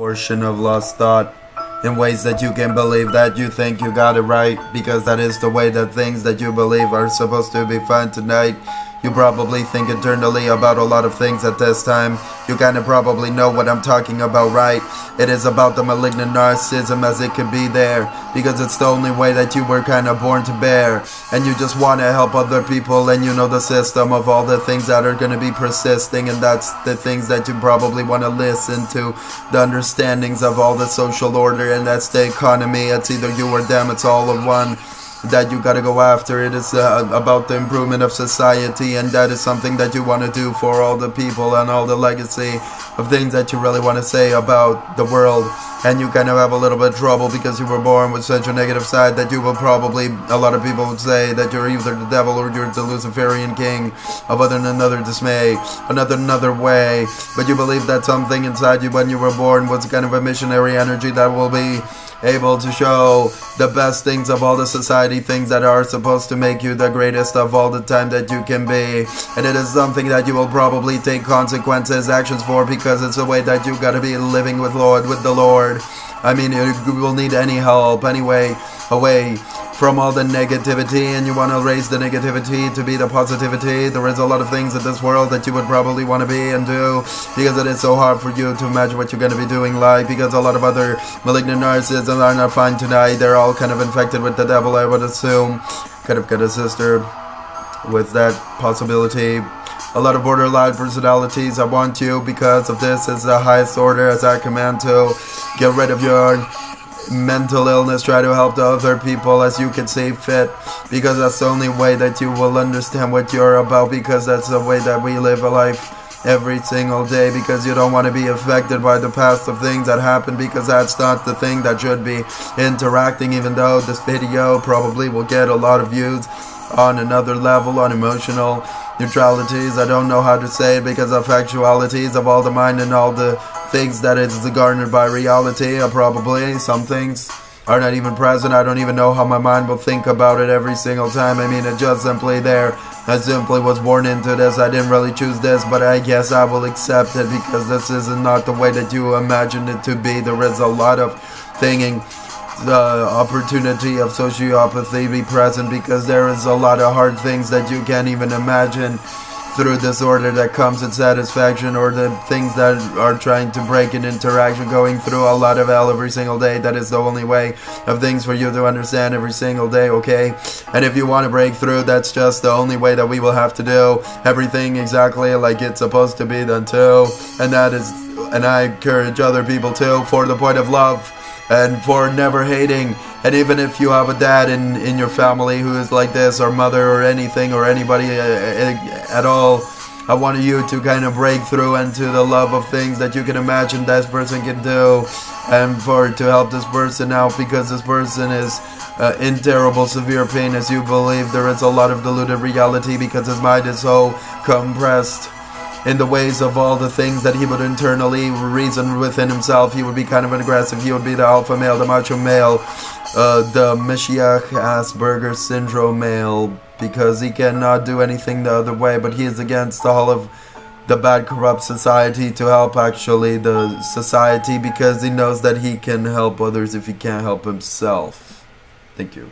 portion of lost thought in ways that you can believe that you think you got it right because that is the way that things that you believe are supposed to be fun tonight. You probably think internally about a lot of things at this time. You kinda probably know what I'm talking about, right? It is about the malignant narcissism as it could be there. Because it's the only way that you were kinda born to bear. And you just wanna help other people and you know the system of all the things that are gonna be persisting and that's the things that you probably wanna listen to. The understandings of all the social order and that's the economy. It's either you or them, it's all of one that you gotta go after. It is uh, about the improvement of society, and that is something that you want to do for all the people and all the legacy of things that you really want to say about the world. And you kind of have a little bit of trouble because you were born with such a negative side that you will probably, a lot of people would say that you're either the devil or you're the Luciferian king of other than another dismay, another another way. But you believe that something inside you when you were born was kind of a missionary energy that will be able to show the best things of all the society, things that are supposed to make you the greatest of all the time that you can be. And it is something that you will probably take consequences, actions for, because it's a way that you gotta be living with Lord, with the Lord. I mean, you will need any help anyway, away from all the negativity and you want to raise the negativity to be the positivity. There is a lot of things in this world that you would probably want to be and do because it is so hard for you to imagine what you're going to be doing like because a lot of other malignant narcissists are not fine tonight. They're all kind of infected with the devil, I would assume. Kind of got a sister with that possibility a lot of borderline personalities. I want you because of this is the highest order as I command to get rid of your mental illness, try to help the other people as you can see fit because that's the only way that you will understand what you're about because that's the way that we live a life every single day because you don't want to be affected by the past of things that happen because that's not the thing that should be interacting even though this video probably will get a lot of views on another level on emotional neutralities. I don't know how to say it because of actualities of all the mind and all the things that is garnered by reality, or probably some things are not even present. I don't even know how my mind will think about it every single time. I mean, it's just simply there. I simply was born into this. I didn't really choose this, but I guess I will accept it because this is not the way that you imagined it to be. There is a lot of thinking the uh, opportunity of sociopathy be present because there is a lot of hard things that you can't even imagine through disorder that comes in satisfaction or the things that are trying to break an interaction going through a lot of hell every single day that is the only way of things for you to understand every single day okay? And if you want to break through that's just the only way that we will have to do everything exactly like it's supposed to be done too. And that is and I encourage other people too for the point of love and for never hating. And even if you have a dad in, in your family who is like this, or mother, or anything, or anybody uh, uh, at all, I want you to kind of break through into the love of things that you can imagine this person can do, and for to help this person out because this person is uh, in terrible, severe pain as you believe. There is a lot of diluted reality because his mind is so compressed in the ways of all the things that he would internally reason within himself. He would be kind of aggressive. He would be the alpha male, the macho male, uh, the Messiah Asperger syndrome male, because he cannot do anything the other way, but he is against all of the bad corrupt society to help actually the society because he knows that he can help others if he can't help himself. Thank you.